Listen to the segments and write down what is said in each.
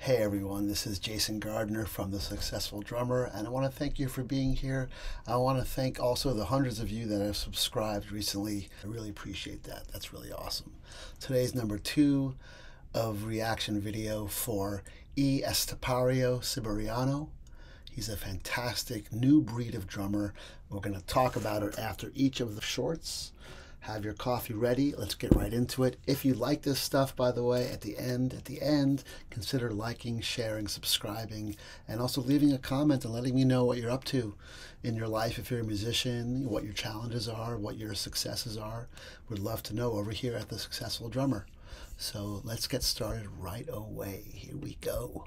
Hey everyone, this is Jason Gardner from The Successful Drummer, and I want to thank you for being here. I want to thank also the hundreds of you that have subscribed recently. I really appreciate that. That's really awesome. Today's number two of reaction video for E. Estepario Siberiano. He's a fantastic new breed of drummer. We're going to talk about it after each of the shorts have your coffee ready. Let's get right into it. If you like this stuff, by the way, at the end, at the end, consider liking, sharing, subscribing, and also leaving a comment and letting me know what you're up to in your life if you're a musician, what your challenges are, what your successes are. Would love to know over here at the Successful Drummer. So let's get started right away. Here we go.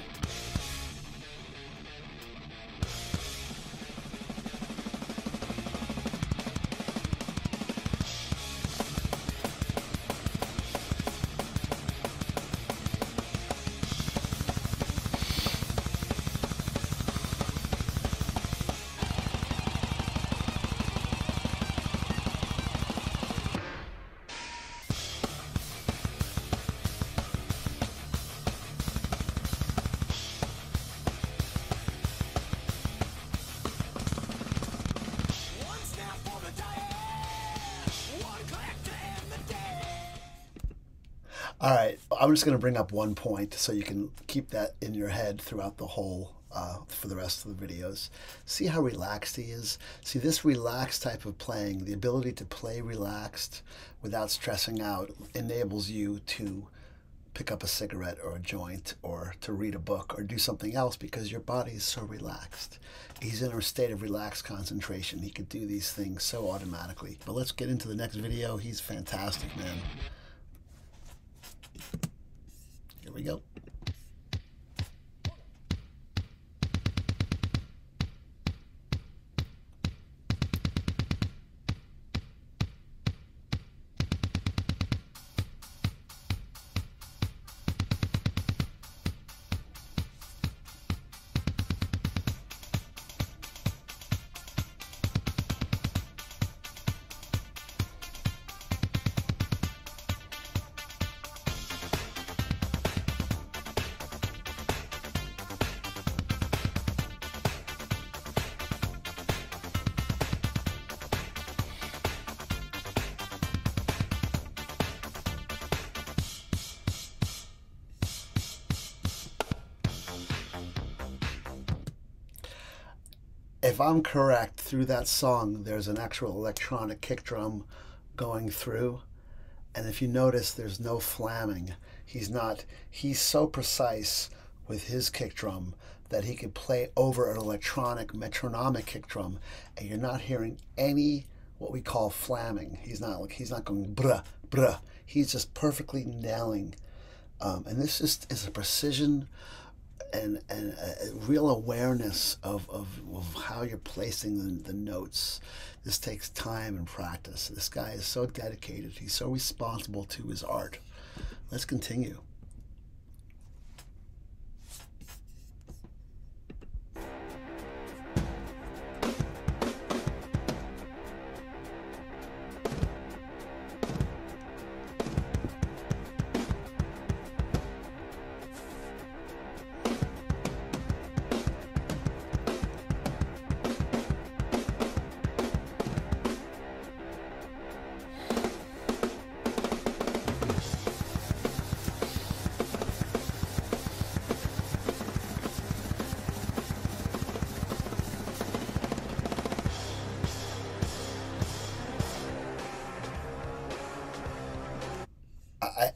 All right, I'm just going to bring up one point so you can keep that in your head throughout the whole uh, for the rest of the videos. See how relaxed he is? See, this relaxed type of playing, the ability to play relaxed without stressing out, enables you to pick up a cigarette or a joint or to read a book or do something else because your body is so relaxed. He's in a state of relaxed concentration. He could do these things so automatically. But let's get into the next video. He's fantastic, man. Here we go. If I'm correct, through that song, there's an actual electronic kick drum going through. And if you notice, there's no flamming. He's not, he's so precise with his kick drum that he could play over an electronic metronomic kick drum and you're not hearing any what we call flamming. He's not like, he's not going bruh, bruh. He's just perfectly nailing. Um, and this just is a precision and, and a real awareness of, of, of how you're placing the, the notes. This takes time and practice. This guy is so dedicated. He's so responsible to his art. Let's continue.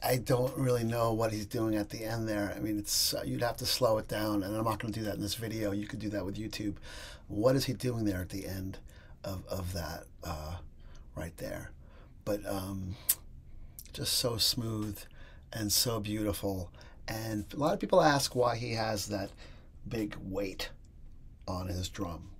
I, don't really know what he's doing at the end there. I mean, it's uh, you'd have to slow it down, and I'm not going to do that in this video. You could do that with YouTube. What is he doing there at the end of, of that uh, right there? But um, just so smooth and so beautiful. And a lot of people ask why he has that big weight on his drum.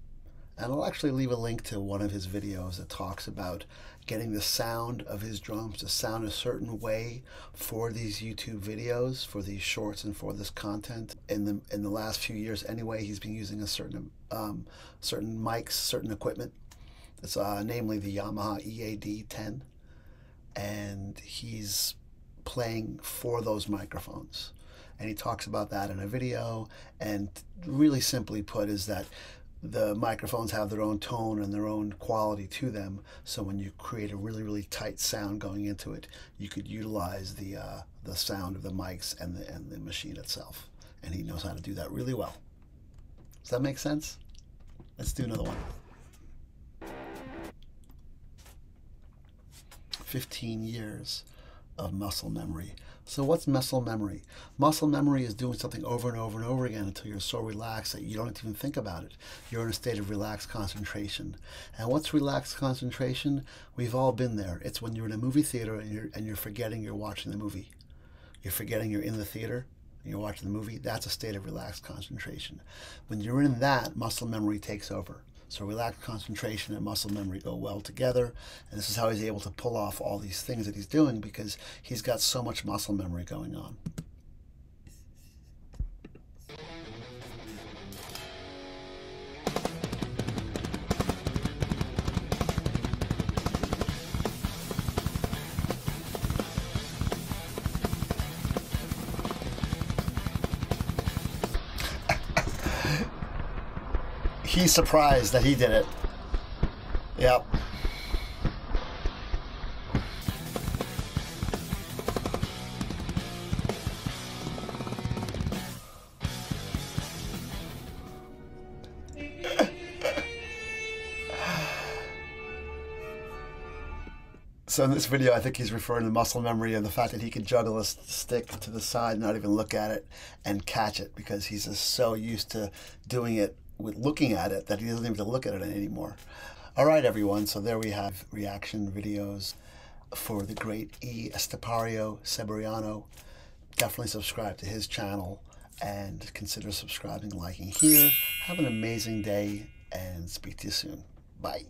And I'll actually leave a link to one of his videos that talks about getting the sound of his drums to sound a certain way for these YouTube videos, for these shorts, and for this content. In the in the last few years, anyway, he's been using a certain um, certain mics, certain equipment. It's uh, namely the Yamaha EAD 10, and he's playing for those microphones. And he talks about that in a video. And really simply put, is that the microphones have their own tone and their own quality to them. So when you create a really, really tight sound going into it, you could utilize the, uh, the sound of the mics and the, and the machine itself. And he knows how to do that really well. Does that make sense? Let's do another one. 15 years of muscle memory. So what's muscle memory? Muscle memory is doing something over and over and over again until you're so relaxed that you don't even think about it. You're in a state of relaxed concentration. And what's relaxed concentration? We've all been there. It's when you're in a movie theater and you're, and you're forgetting you're watching the movie. You're forgetting you're in the theater and you're watching the movie. That's a state of relaxed concentration. When you're in that, muscle memory takes over. So relaxed concentration and muscle memory go well together. And this is how he's able to pull off all these things that he's doing because he's got so much muscle memory going on. He's surprised that he did it. Yep. So in this video, I think he's referring to muscle memory and the fact that he can juggle a stick to the side, not even look at it, and catch it because he's just so used to doing it with looking at it that he doesn't even look at it anymore. All right, everyone. So there we have reaction videos for the great E. Estepario Seberiano. Definitely subscribe to his channel and consider subscribing, liking here. Have an amazing day and speak to you soon. Bye.